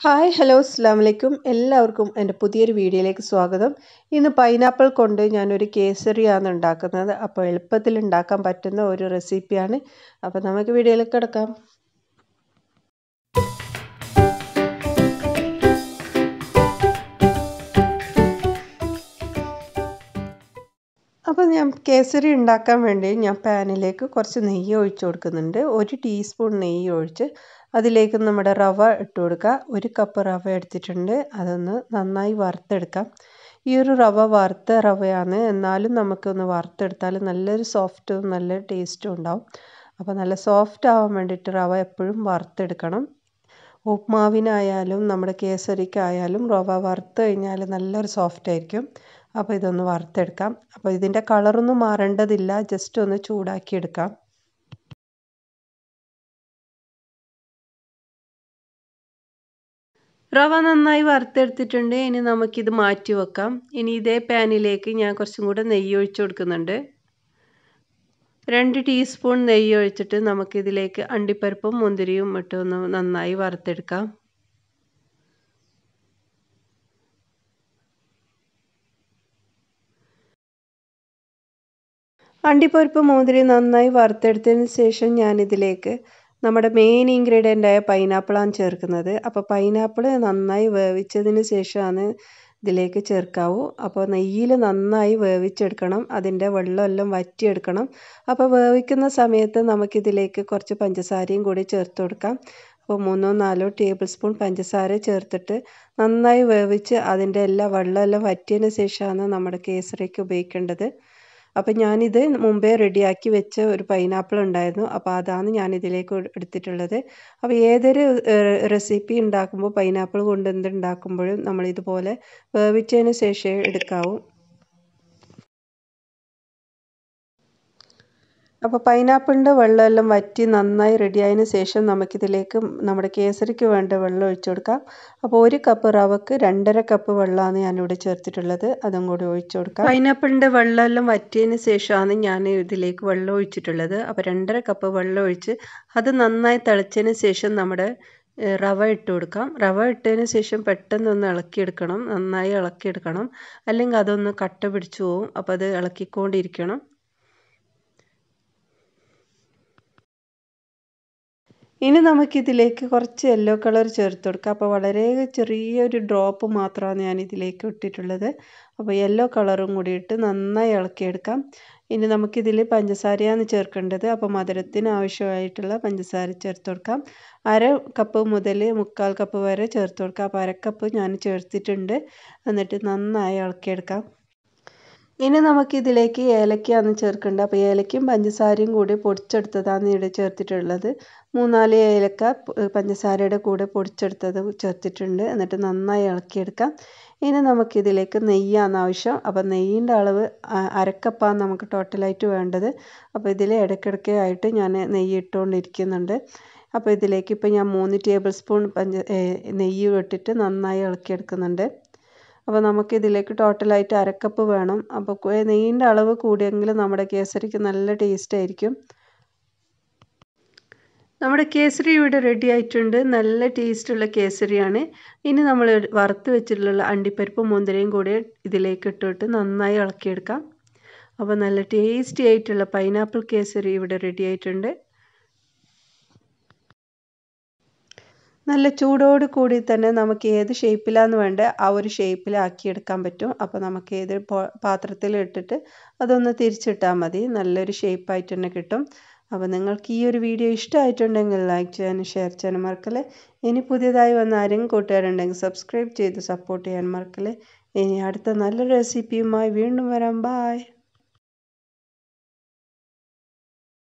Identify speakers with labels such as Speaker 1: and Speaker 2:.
Speaker 1: Hi hello അസ്സാം വലൈക്കും എല്ലാവർക്കും എന്റെ പുതിയൊരു വീഡിയോയിലേക്ക് സ്വാഗതം. ഇന്ന് പൈനാപ്പിൾ കൊണ്ട് ഞാനൊരു കേസരിയാണ് ഉണ്ടാക്കുന്നത്. അപ്പോൾ എളുപ്പത്തിൽ ഉണ്ടാക്കാൻ പറ്റുന്ന ഒരു റെസിപ്പിയാണ് അപ്പോൾ നമുക്ക് വീഡിയോയിലേക്ക് കിടക്കാം. ഞാൻ കേസരി ഉണ്ടാക്കാൻ വേണ്ടി ഞാൻ പാനിലേക്ക് കുറച്ച് നെയ്യ് ഒഴിച്ച് കൊടുക്കുന്നുണ്ട്. ഒരു ടീസ്പൂൺ നെയ്യ് ഒഴിച്ച് അതിലേക്ക് നമ്മുടെ റവ ഇട്ട് കൊടുക്കുക. ഒരു കപ്പ് റവ എടുത്തിട്ടുണ്ട്. അതൊന്ന് നന്നായി വറുത്തെടുക്കാം. ഈ ഒരു റവ വറുത്ത റവയാണ്. എന്നാലും നമുക്കൊന്ന് വറുത്തെടുത്താൽ നല്ലൊരു സോഫ്റ്റും നല്ല ടേസ്റ്റും ഉണ്ടാവും. അപ്പോൾ നല്ല സോഫ്റ്റ് ആവാൻ വേണ്ടിയിട്ട് റവ എപ്പോഴും വറുത്തെടുക്കണം. ഉപ്മാവിനായാലും നമ്മുടെ കേസരിക്കായാലും റവ വറുത്ത് കഴിഞ്ഞാൽ നല്ലൊരു സോഫ്റ്റ് ആയിരിക്കും. അപ്പോൾ ഇതൊന്ന് വറുത്തെടുക്കാം. അപ്പോൾ ഇതിന്റെ കളറൊന്നും മാറേണ്ടതില്ല. ജസ്റ്റ് ഒന്ന് ചൂടാക്കിയെടുക്കാം. റവ നന്നായി വറുത്തെടുത്തിട്ടുണ്ട്. ഇനി നമുക്കിത് മാറ്റി വെക്കാം. ഇനി ഇതേ പാനിലേക്ക് ഞാൻ കുറച്ചും കൂടെ നെയ്യ് ഒഴിച്ചു കൊടുക്കുന്നുണ്ട്. രണ്ട് ടീസ്പൂൺ നെയ്യ് ഒഴിച്ചിട്ട് നമുക്കിതിലേക്ക് അണ്ടിപ്പരിപ്പും മുന്തിരിയും ഇട്ട് ഒന്ന് നന്നായി വറുത്തെടുക്കാം. അണ്ടിപ്പരിപ്പ് മുന്തിരി നന്നായി വറുത്തെടുത്തതിന് ശേഷം ഞാനിതിലേക്ക് നമ്മുടെ മെയിൻ ഇൻഗ്രീഡിയന്റായ പൈനാപ്പിളാണ് ചേർക്കുന്നത്. അപ്പോൾ പൈനാപ്പിൾ നന്നായി വേവിച്ചതിന് ശേഷമാണ് ഇതിലേക്ക് ചേർക്കാവൂ. അപ്പോൾ നെയ്യിൽ നന്നായി വേവിച്ചെടുക്കണം. അതിന്റെ വെള്ളമെല്ലാം വറ്റിയെടുക്കണം. അപ്പോൾ വേവിക്കുന്ന സമയത്ത് നമുക്കിതിലേക്ക് കുറച്ച് പഞ്ചസാരയും കൂടി ചേർത്ത് കൊടുക്കാം. അപ്പോൾ മൂന്നോ നാലോ ടേബിൾ സ്പൂൺ പഞ്ചസാര ചേർത്തിട്ട് നന്നായി വേവിച്ച് അതിന്റെ എല്ലാ വെള്ളമെല്ലാം വറ്റിയതിന് ശേഷമാണ് നമ്മുടെ കേസറിക്ക് ഉപയോഗിക്കേണ്ടത്. അപ്പോൾ ഞാനിത് മുമ്പേ റെഡിയാക്കി വെച്ച ഒരു പൈനാപ്പിൾ ഉണ്ടായിരുന്നു. അപ്പോൾ അതാണ് ഞാനിതിലേക്ക് എടുത്തിട്ടുള്ളത്. അപ്പോൾ ഏതൊരു റെസിപ്പി ഉണ്ടാക്കുമ്പോൾ പൈനാപ്പിൾ കൊണ്ട് എന്ത് ഉണ്ടാക്കുമ്പോഴും നമ്മളിതുപോലെ വേവിച്ചതിന് ശേഷമേ എടുക്കാവൂ. അപ്പോൾ പൈനാപ്പിളിന്റെ വെള്ളമെല്ലാം വറ്റി നന്നായി റെഡിയായതിന് ശേഷം നമുക്കിതിലേക്ക് നമ്മുടെ കേസരിക്ക് വേണ്ട വെള്ളം ഒഴിച്ചു കൊടുക്കാം. അപ്പോൾ ഒരു കപ്പ് റവക്ക് രണ്ടര കപ്പ് വെള്ളമാണ് ഞാനിവിടെ ചേർത്തിട്ടുള്ളത്. അതും കൂടി ഒഴിച്ചു കൊടുക്കാം. പൈനാപ്പിളിന്റെ വെള്ളമെല്ലാം വറ്റിയതിന് ശേഷമാണ് ഞാൻ ഇതിലേക്ക് വെള്ളം ഒഴിച്ചിട്ടുള്ളത്. അപ്പോൾ രണ്ടര കപ്പ് വെള്ളം ഒഴിച്ച് അത് നന്നായി തിളച്ചതിന് ശേഷം നമ്മുടെ റവ ഇട്ട് കൊടുക്കാം. റവ ഇട്ടതിന് ശേഷം പെട്ടെന്ന് ഒന്ന് ഇളക്കിയെടുക്കണം. നന്നായി ഇളക്കിയെടുക്കണം. അല്ലെങ്കിൽ അതൊന്ന് കട്ട പിടിച്ചു പോവും. അപ്പോൾ അത് ഇളക്കിക്കൊണ്ടിരിക്കണം. ഇനി നമുക്കിതിലേക്ക് കുറച്ച് യെല്ലോ കളർ ചേർത്ത് കൊടുക്കാം. അപ്പോൾ വളരെ ചെറിയൊരു ഡ്രോപ്പ് മാത്രമാണ് ഞാൻ ഇതിലേക്ക് ഇട്ടിട്ടുള്ളത്. അപ്പോൾ യെല്ലോ കളറും കൂടി ഇട്ട് നന്നായി ഇളക്കിയെടുക്കാം. ഇനി നമുക്കിതിൽ പഞ്ചസാരയാണ് ചേർക്കേണ്ടത്. അപ്പോൾ മധുരത്തിന് ആവശ്യമായിട്ടുള്ള പഞ്ചസാര ചേർത്ത് കൊടുക്കാം. അര കപ്പ് മുതൽ മുക്കാൽ കപ്പ് വരെ ചേർത്ത് കൊടുക്കാം. അപ്പോൾ അരക്കപ്പ് ഞാൻ ചേർത്തിട്ടുണ്ട്. എന്നിട്ട് നന്നായി ഇളക്കിയെടുക്കാം. ഇനി നമുക്കിതിലേക്ക് ഏലക്കയാണ് ചേർക്കേണ്ടത്. അപ്പോൾ ഏലക്കയും പഞ്ചസാരയും കൂടി പൊടിച്ചെടുത്തതാണ് ഇവിടെ ചേർത്തിട്ടുള്ളത്. മൂന്നാൽ ഏലക്ക പഞ്ചസാരയുടെ കൂടെ പൊടിച്ചെടുത്തത് ചേർത്തിട്ടുണ്ട്. എന്നിട്ട് നന്നായി ഇളക്കിയെടുക്കാം. ഇനി നമുക്കിതിലേക്ക് നെയ്യാണ് ആവശ്യം. അപ്പോൾ നെയ്യിന്റെ അളവ് അരക്കപ്പാണ് നമുക്ക് ടോട്ടലായിട്ട് വേണ്ടത്. അപ്പോൾ ഇതിൽ ഇടയ്ക്കിടയ്ക്ക് ആയിട്ട് ഞാൻ നെയ്യ് ഇട്ടുകൊണ്ടിരിക്കുന്നുണ്ട്. അപ്പോൾ ഇതിലേക്ക് ഇപ്പോൾ ഞാൻ മൂന്ന് ടേബിൾ സ്പൂൺ പഞ്ച നെയ്യ് ഇട്ടിട്ട് നന്നായി ഇളക്കിയെടുക്കുന്നുണ്ട്. അപ്പോൾ നമുക്ക് ഇതിലേക്ക് ടോട്ടലായിട്ട് അരക്കപ്പ് വേണം. അപ്പോൾ നെയ്യിന്റെ അളവ് കൂടിയെങ്കിൽ നമ്മുടെ കേസരിക്ക് നല്ല ടേസ്റ്റ് ആയിരിക്കും. നമ്മുടെ കേസരി ഇവിടെ റെഡി ആയിട്ടുണ്ട്. നല്ല ടേസ്റ്റുള്ള കേസരിയാണ്. ഇനി നമ്മൾ വറുത്ത് വെച്ചിട്ടുള്ള അണ്ടിപ്പരിപ്പ് മുന്തിരിയും കൂടി ഇതിലേക്ക് ഇട്ടിട്ട് നന്നായി ഇളക്കിയെടുക്കാം. അപ്പോൾ നല്ല ടേസ്റ്റി ആയിട്ടുള്ള പൈനാപ്പിൾ കേസരി ഇവിടെ റെഡി ആയിട്ടുണ്ട്. നല്ല ചൂടോട് കൂടി തന്നെ നമുക്ക് ഏത് ഷേപ്പിലാന്ന് വേണ്ട ആ ഒരു ഷേപ്പിലാക്കിയെടുക്കാൻ പറ്റും. അപ്പോൾ നമുക്ക് ഏത് പാത്രത്തിൽ ഇട്ടിട്ട് അതൊന്ന് തിരിച്ചിട്ടാൽ മതി. നല്ലൊരു ഷേപ്പായിട്ട് തന്നെ കിട്ടും. അപ്പോൾ നിങ്ങൾക്ക് ഈ ഒരു വീഡിയോ ഇഷ്ടമായിട്ടുണ്ടെങ്കിൽ ലൈക്ക് ചെയ്യാനും ഷെയർ ചെയ്യാനും മറക്കല്ലേ. ഇനി പുതിയതായി വന്ന ആരെങ്കിലും കൂട്ടുകാരുണ്ടെങ്കിൽ സബ്സ്ക്രൈബ് ചെയ്ത് സപ്പോർട്ട് ചെയ്യാൻ മറക്കല്ലേ. ഇനി അടുത്ത നല്ലൊരു റെസിപ്പിയുമായി വീണ്ടും വരാം. ബായ്